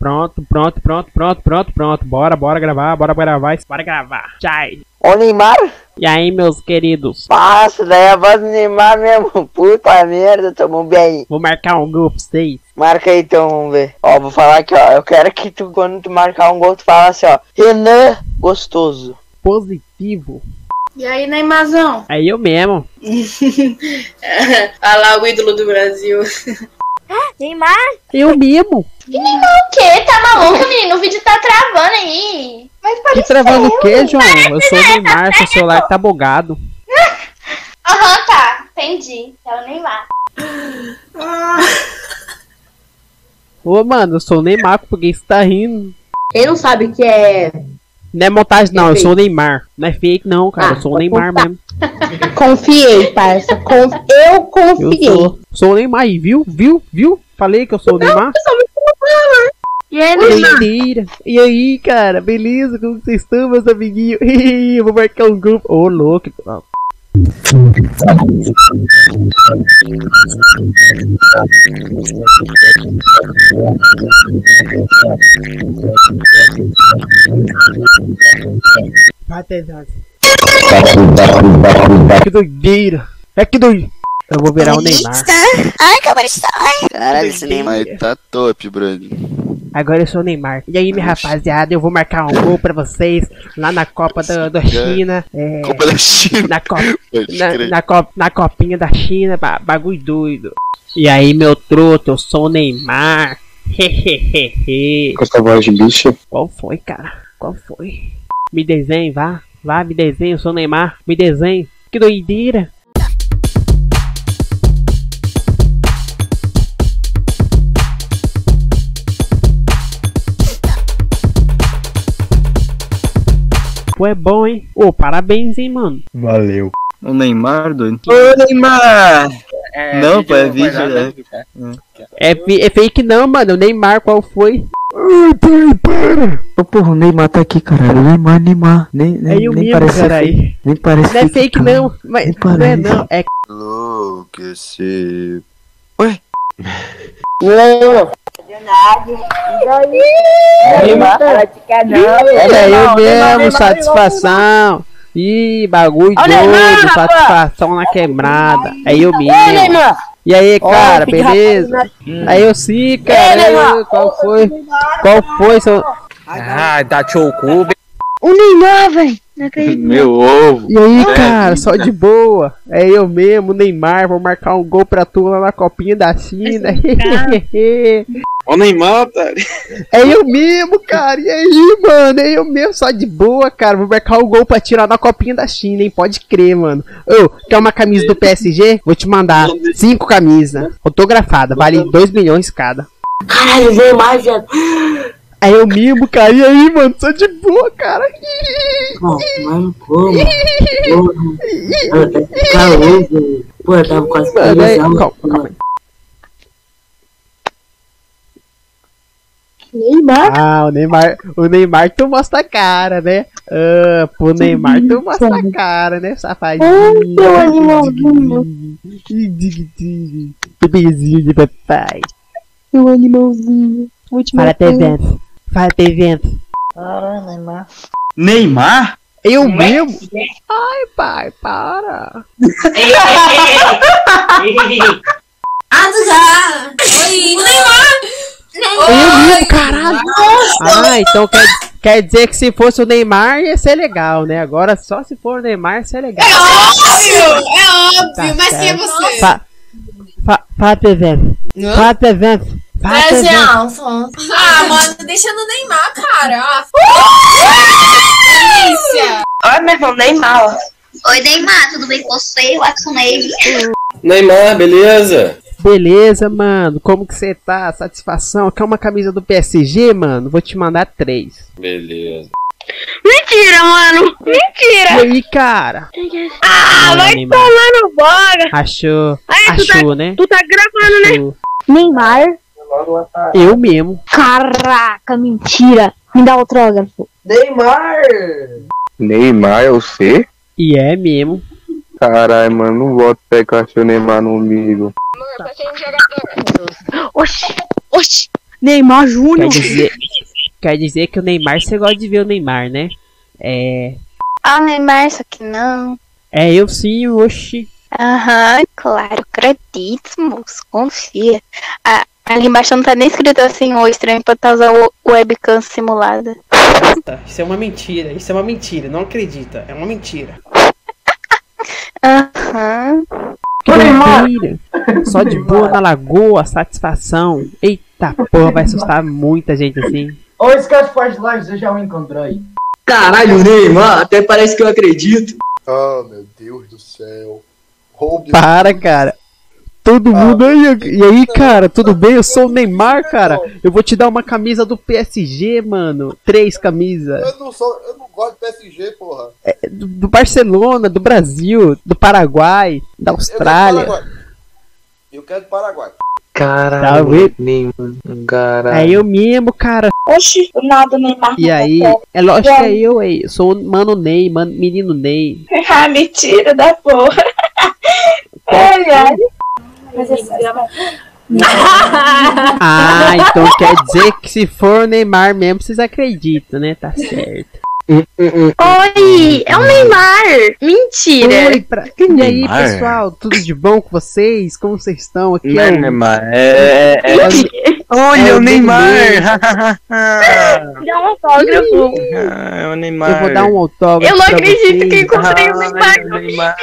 Pronto, pronto, pronto, pronto, pronto, pronto. Bora, bora gravar, bora gravar, bora gravar. Tchau. Ô Neymar, E aí, meus queridos? passa, daí a voz do Neymar mesmo. Puta merda, tamo bem. Vou marcar um gol pra vocês. Marca aí então, vamos ver. Ó, vou falar aqui, ó. Eu quero que tu, quando tu marcar um gol, tu fala assim, ó. Renan Gostoso. Positivo. E aí, Neymarzão? É eu mesmo. Olha lá o ídolo do Brasil. Neymar? Eu mesmo. O quê? Tá maluco, menino? O vídeo tá travando aí. Mas Que parece travando o quê, João? Eu sou o Neymar, seu celular tá bugado. Aham, tá. Entendi. É o Neymar. Ô, mano, eu sou o Neymar, por que você tá rindo? Quem não sabe que é. Não é montagem, não, eu Fake. sou o Neymar. Não é fake, não, cara. Ah, eu sou o Neymar contar. mesmo. Confiei, parça. Conf... Eu Eu confiei. sou. Sou o Neymar aí, viu? Viu? Viu? Falei que eu sou o Neymar. E aí, Mentira. E aí, cara? Beleza? Como vocês estão, meus amiguinhos? eu vou marcar um grupo. Ô, louco. Tezão. Que doideira. É que doideira. Eu vou virar o Neymar. Ai, cabarista. Caralho, esse Neymar. Mas tá top, Brando. Agora eu sou o Neymar. E aí, minha rapaziada, eu vou marcar um gol pra vocês lá na Copa da, da China. É, Copa da China. na, Copa, na, na, cop, na copinha da China, ba- bagulho doido. E aí, meu truto, eu sou o Neymar. Hehehehe. Com essa voz de bicho. Qual foi, cara? Qual foi? Me desenhe, vá. Vá, me desenhe, eu sou o Neymar. Me desenhe. Que doideira. Pô, é bom, hein? Ô, parabéns, hein, mano. Valeu. O Neymar, doido. Ô, Neymar! não, pô, é vídeo, né? É, fi- é fake não, mano. O Neymar, qual foi? Ai, para! Ô, porra, o Neymar tá aqui, caralho. Neymar, Neymar. Nem, nem, É eu nem mesmo, parece cara aí. Nem parece Não é fake cara. não. Mas Nem não é parece. não. É Enlouquecer. É eu mesmo, satisfação. Ih, bagulho doido, satisfação na quebrada. É eu mesmo. E aí, cara, beleza? Aí eu sim, cara. aí, Qual foi? Qual foi, seu. Ah, dá chocu, O Neymar, velho. Não acredito. Meu ovo. E aí, cara, só de boa. É eu mesmo, Neymar. Vou marcar um gol pra tu lá na copinha da China. Ô, Neymar, tá. É eu mesmo, cara. E aí, mano? É eu mesmo, só de boa, cara. Vou marcar o gol pra tirar na copinha da China, hein? Pode crer, mano. Ô, quer uma camisa do PSG? Vou te mandar cinco camisas. Autografada, vale 2 milhões cada. Caralho, mais, viado. É eu mesmo, cara. E aí, mano? Só de boa, cara. Mano. Porra. Calor, velho. Pô, eu tava quase Mano, é... calma, calma aí. Neymar. Ah, o Neymar, o Neymar tu mostra a cara, né? Ah, pro Neymar tu mostra a cara, né, safadinho? meu animalzinho. Bebezinho de papai. Meu animalzinho. Vou te matar. T-Vento. Fala, T-Vento. Caralho, Neymar. Neymar? Eu mesmo? Ai, pai, para. Oi, Neymar! Eu mesmo, caralho. Ah, então quer, quer dizer que se fosse o Neymar ia ser legal, né? Agora só se for o Neymar ia ser legal. Óbvio! É óbvio, Tá mas quem é certo. você? Fa, fa, fala, T-Vento. Fala, T-Vento. Ah, mano, deixa no Neymar, cara. Ah, delícia! Olha, meu irmão, Neymar. Oi, Neymar. Tudo bem com você? Watson Ney. Neymar, beleza? Beleza, mano. Como que você tá? Satisfação? Quer uma camisa do PSG, mano? Vou te mandar três. Beleza. Mentira, mano. E Mentira. aí, cara? Ah, vai Neymar. tomar no boga. Achou? Ai, tu tá- Achou, né? Tu tá gravando, né? Achou. Neymar. Eu mesmo. Caraca, mentira. Me dá autógrafo. Neymar. Neymar é você? E é mesmo. Caralho, mano, não volto pegar seu Neymar no umbigo. Oxi, oxi. Neymar Quer Júnior. dizer, quer dizer que o Neymar, você gosta de ver o Neymar, né? É. Ah, Neymar, só que não. É eu sim, oxi. Aham, claro, acredito, moço, confia. Ah, ali embaixo não tá nem escrito assim, o estranho pode estar usando o webcam simulada. Isso é uma mentira, isso é uma mentira, não acredita, é uma mentira. Aham. Que doideira. Só de boa na lagoa, satisfação. Eita porra, vai assustar muita gente assim. Ô, esquece Forte Lives, eu já o encontrei. Caralho, Neymar, até parece que eu acredito. Ah, meu Deus do céu. Para, cara. Todo mundo aí. E aí, cara, tudo bem? Eu sou o Neymar, cara. Eu vou te dar uma camisa do PSG, mano. Três camisas. Eu não sou, eu não gosto de PSG, porra. Do, do Barcelona, do Brasil, do Paraguai, da Austrália. do. Eu quero do Paraguai. Caralho, Tá? Neymar, caralho. É eu mesmo, cara. Oxi, do nada o Neymar. E aí, é lógico que é eu aí. Sou o mano Ney, mano, menino Ney. Ah, mentira da porra. Ai, é Ah, então quer dizer que se for o Neymar mesmo, vocês acreditam, né? Tá certo. Oi, é o Neymar! Mentira! Oi, pra... E aí, Neymar? pessoal, tudo de bom com vocês? Como vocês estão? Aqui Não é é o... Neymar, é. é- Olha É o Neymar! Dá um autógrafo. é o Neymar. Eu vou dar um autógrafo. Eu não acredito que encontrei o Ai, Neymar. o Neymar.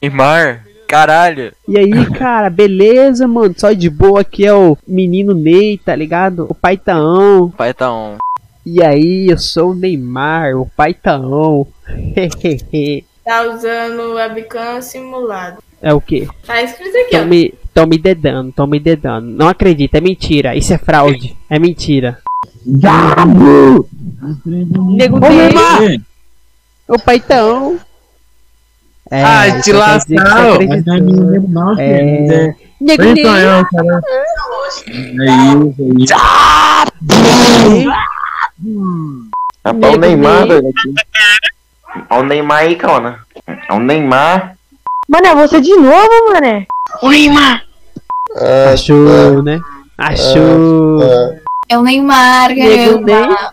Neymar, caralho. E aí, cara, beleza, mano? Só de boa aqui é o menino Ney, tá ligado? O pai Taão. Pai tá on. E aí, eu sou o Neymar, o pai Taão. Tá usando webcam simulado. é o quê? Tá escrito aqui, Tão ó. me, tão me dedando, tão me dedando. Não acredito, é mentira. Isso é fraude. É mentira. Diabo! Nego Ô, Ney, Neymar! o pai Taão. É, que você lascou. acreditou. É. Nego Então, Ney. cara. É isso aí. Rapaz, o Neymar, aqui. Olha o Neymar aí, Cona. É o Neymar. Mano, é você de novo, mané. O Neymar! Ah, Achou, né? Achou. É o Neymar, caramba.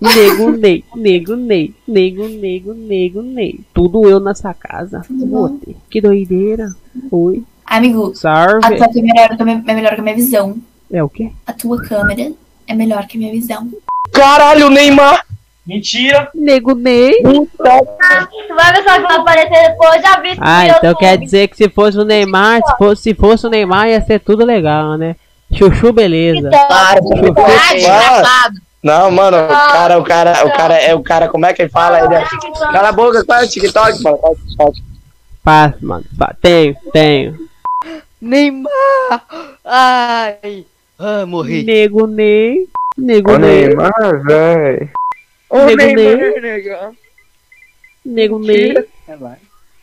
Nego Ney, nego Ney, nego, nego, nego Ney. Tudo eu nessa casa. Puta, que doideira. Oi. Amigo, a Salve. tua câmera é melhor que a minha visão. É o quê? A tua câmera é melhor que a minha visão. Caralho, Neymar! Mentira! Nego Ney. Tu vai ver só que vai aparecer depois, já vi. Ah, então quer dizer que se fosse o Neymar, se fosse, se fosse o Neymar ia ser tudo legal, né? Chuchu, beleza. Claro, Chuchu. Mano, Não, mano, o cara, o cara, o cara é o cara, como é que ele fala? Ele é... Cala a boca, qual é o TikTok, mano? Qual é o TikTok? Passa, mano. pa- Tenho, tenho. Neymar! Ai! Ah, morri. Nego Ney. Nego Ô, Ney. Neymar, velho. Nego Ney. Nego Ney.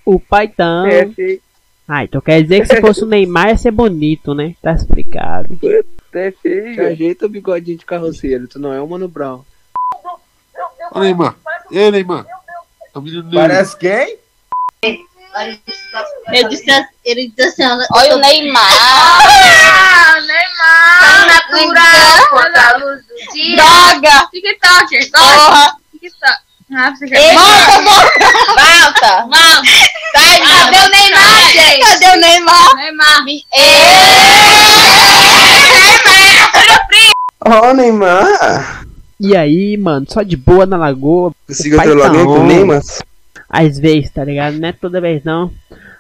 O paitão. Ah, então quer dizer que se fosse o Neymar ia ser bonito, né? Tá explicado. É feio. Ajeita o bigodinho de carroceiro, tu não é o Mano Brown. Ô, Neymar. E Neymar? É o menino Ney. Parece quem? Ele disse, ele disse assim, Olha o Neymar. Ah, Neymar! Natural, contra a luz do dia. Droga. TikToker, Porra. TikTok. Ah, você quer... Ei, Volta, volta! Volta. Volta! Sai, Cadê o Neymar, gente? Cadê o Neymar? Neymar. Ô, Neymar. E aí, mano, só de boa na lagoa. Conseguiu o pai trollar tá alguém com o. Neymar? Às vezes, tá ligado? Não é toda vez não.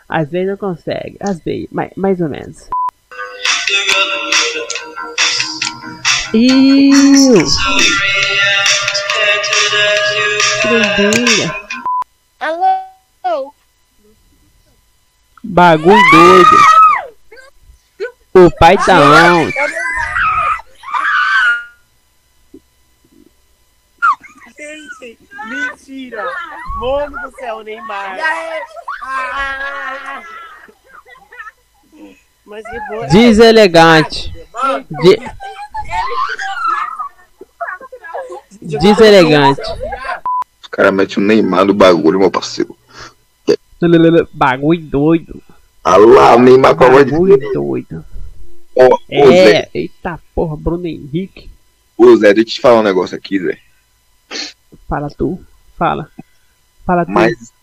Às vezes não consegue. Às vezes, mais, mais ou menos. Iu! Doideira. Alô? Bagulho doido. O pai tá on. Mentira! Mano do céu, Neymar! Mas que boa. Deselegante. De... Deselegante. Os caras metem o Neymar no bagulho, meu parceiro. Bagulho doido. Olha lá, o Neymar com a voz de. Bagulho doido. Ô, É, Zé, eita porra, Bruno Henrique. ô, Zé, deixa eu te falar um negócio aqui, Zé. Fala tu, fala. Fala. Mas,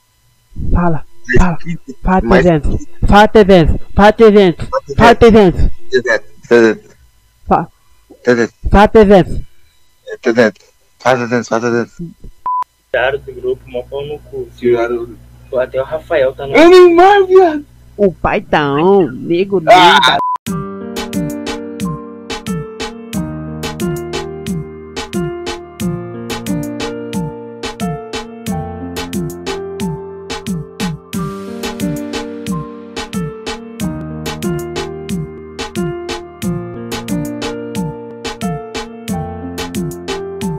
Fala, fala. Fala, Mas- 300. Fala, 300. Fala, 300. Fala, 300. Zé, Zé, Fala, fala, 300. Zé, Zé, faz 300, faz 300. Tiraram do grupo, mó pau no cu. Tiraram. Até o Rafael tá no. É Neymar, viado. O pai tá on, nego, nego.